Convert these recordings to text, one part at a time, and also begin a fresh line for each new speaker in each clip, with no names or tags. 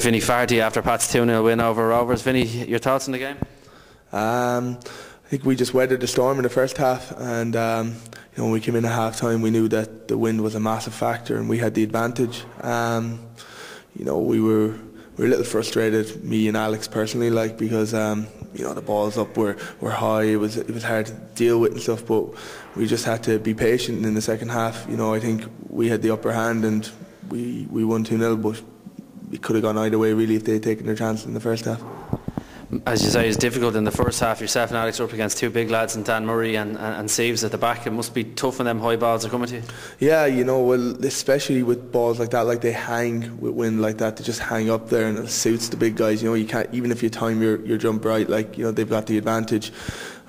Vinny Faherty after Pat's 2 0 win over Rovers. Vinny, your thoughts on the game?
Um, I think we just weathered the storm in the first half, and um, you know when we came in at half time, we knew that the wind was a massive factor, and we had the advantage. Um, you know we were we were a little frustrated, me and Alex personally, like because um, you know the balls up were, were high. It was it was hard to deal with and stuff, but we just had to be patient in the second half. You know I think we had the upper hand and we we won two 0 but it could have gone either way really if they had taken their chance in the first half.
As you say, it's difficult in the first half. Yourself and Alex are up against two big lads, and Dan Murray and, and, and at the back. It must be tough when them high balls are coming to you.
Yeah, you know, well, especially with balls like that, like they hang with wind like that, they just hang up there, and it suits the big guys. You know, you can't even if you time your, your jump right, like you know they've got the advantage.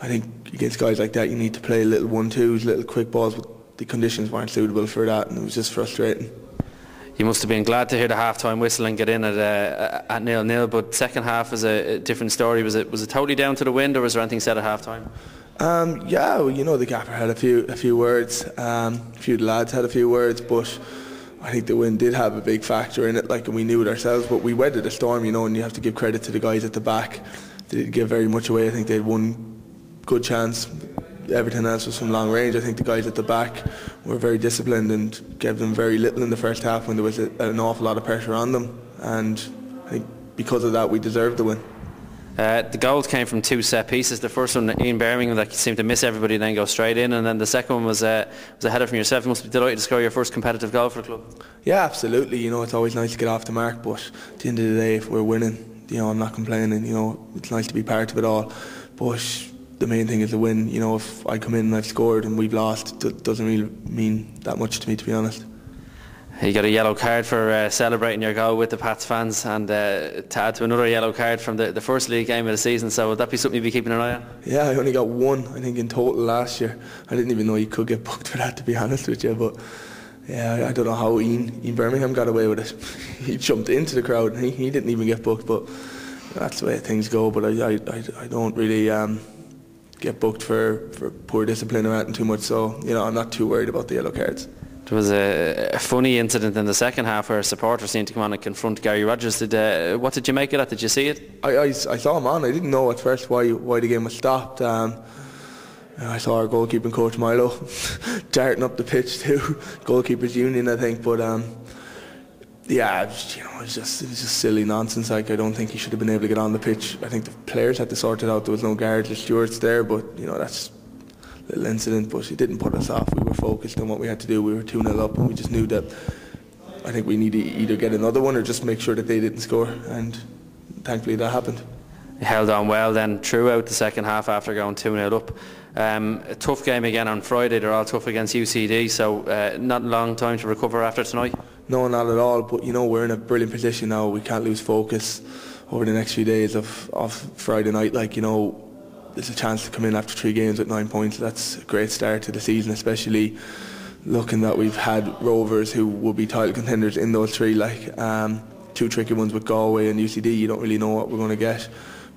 I think against guys like that, you need to play little one twos, little quick balls, but the conditions weren't suitable for that, and it was just frustrating
you must have been glad to hear the half-time whistle and get in at uh, at nil nil. But second half was a, a, different story. Was it was it totally down to the wind, or was there anything said at half-time?
Um, yeah, well, you know the gaffer had a few a few words. Um, a few lads had a few words, but I think the wind did have a big factor in it. Like, and we knew it ourselves. But we weathered the storm, you know, and you have to give credit to the guys at the back. They didn't give very much away. I think they had one good chance everything else was from long range. I think the guys at the back were very disciplined and gave them very little in the first half when there was a, an awful lot of pressure on them. And I think because of that, we deserved the win.
Uh, the goals came from two set pieces. The first one, Ian Bermingham, that seemed to miss everybody, and then go straight in, and then the second one was uh, was a header from yourself. You must be delighted to score your first competitive goal for the club.
Yeah, absolutely. You know, it's always nice to get off the mark, but at the end of the day, if we're winning, you know, I'm not complaining. You know, it's nice to be part of it all. But the main thing is the win. You know, if I come in and I've scored and we've lost, it doesn't really mean that much to me, to be honest.
You got a yellow card for uh, celebrating your goal with the Pats fans, and uh, to add to another yellow card from the, the first league game of the season. So would that be something you'd be keeping an eye on?
Yeah, I only got one, I think, in total last year. I didn't even know you could get booked for that, to be honest with you. But yeah, I don't know how Ian, Ian Bermingham got away with it. he jumped into the crowd, and he, he didn't even get booked. But that's the way things go. But I, I, I, I don't really. Um, get booked for, for poor discipline or anything too much. So, you know, I'm not too worried about the yellow cards.
There was a, a funny incident in the second half where a supporter seemed to come on and confront Gary Rogers. Did uh, what did you make of that? Did you see it?
I, I, I, saw him on. I didn't know at first why why the game was stopped. Um, I saw our goalkeeping coach Milo darting up the pitch too, goalkeepers union I think. But um, yeah, you know, it was just just silly nonsense. Like I don't think he should have been able to get on the pitch. I think the players had to sort it out. There was no guards or stewards there, but you know that's a little incident. But it didn't put us off. We were focused on what we had to do. We were two 0 up, and we just knew that. I think we need to either get another one or just make sure that they didn't score. And thankfully that happened.
held on well then throughout the second half after going 2 0 up. Um, a tough game again on Friday. They're all tough against UCD, so uh, not a long time to recover after tonight.
No, not at all. But you know we're in a brilliant position now. We can't lose focus over the next few days of, of Friday night. Like you know, there's a chance to come in after three games with nine points. That's a great start to the season, especially looking that we've had Rovers who will be title contenders in those three. Like um, two tricky ones with Galway and UCD. You don't really know what we're going to get.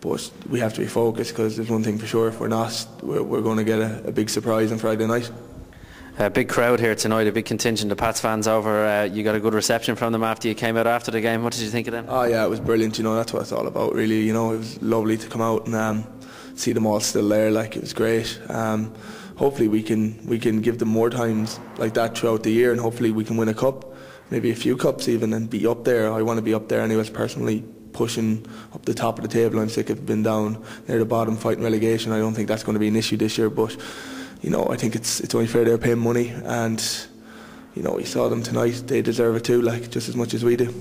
But we have to be focused because there's one thing for sure: if we're not, we're, we're going to get a, a big surprise on Friday night.
A big crowd here tonight, a big contingent of Pats fans over. Uh, you got a good reception from them after you came out after the game. What did you think of them?
Oh yeah, it was brilliant. You know, that's what it's all about, really. You know, it was lovely to come out and um, see them all still there. Like it was great. Um, hopefully, we can we can give them more times like that throughout the year, and hopefully, we can win a cup, maybe a few cups even, and be up there. I want to be up there, anyways, personally pushing up the top of the table. I'm sick of being down near the bottom fighting relegation. I don't think that's going to be an issue this year, but you know I think it's it's only fair they're paying money, and you know we saw them tonight. They deserve it too, like just as much as we do.